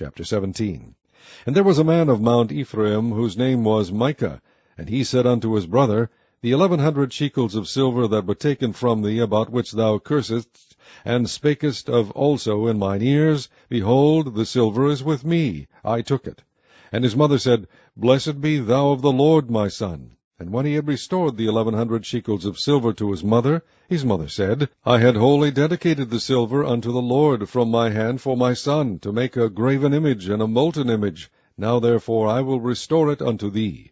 Chapter 17 And there was a man of Mount Ephraim, whose name was Micah, and he said unto his brother, The eleven hundred shekels of silver that were taken from thee, about which thou cursedst, and spakest of also in mine ears, behold, the silver is with me, I took it. And his mother said, Blessed be thou of the Lord, my son. And when he had restored the eleven hundred shekels of silver to his mother, his mother said, I had wholly dedicated the silver unto the Lord from my hand for my son, to make a graven image and a molten image. Now therefore I will restore it unto thee.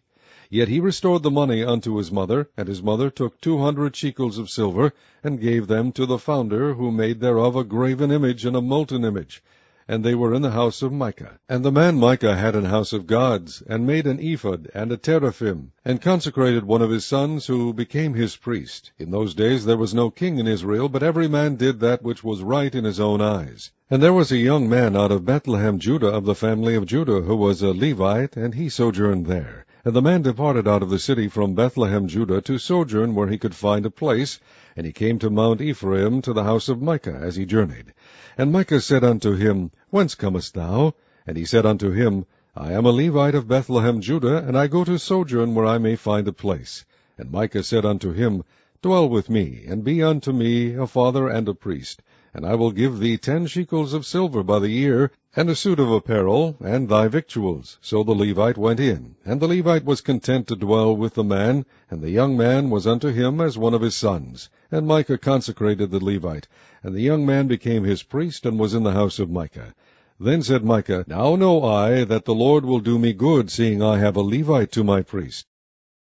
Yet he restored the money unto his mother, and his mother took two hundred shekels of silver, and gave them to the founder, who made thereof a graven image and a molten image and they were in the house of Micah. And the man Micah had an house of gods, and made an ephod and a teraphim, and consecrated one of his sons, who became his priest. In those days there was no king in Israel, but every man did that which was right in his own eyes. And there was a young man out of Bethlehem, Judah, of the family of Judah, who was a Levite, and he sojourned there. And the man departed out of the city from Bethlehem, Judah, to sojourn where he could find a place, and he came to Mount Ephraim, to the house of Micah, as he journeyed. And Micah said unto him, Whence comest thou? And he said unto him, I am a Levite of Bethlehem, Judah, and I go to sojourn where I may find a place. And Micah said unto him, Dwell with me, and be unto me a father and a priest, and I will give thee ten shekels of silver by the year, and a suit of apparel, and thy victuals. So the Levite went in, and the Levite was content to dwell with the man, and the young man was unto him as one of his sons. And Micah consecrated the Levite, and the young man became his priest, and was in the house of Micah. Then said Micah, Now know I that the Lord will do me good, seeing I have a Levite to my priest.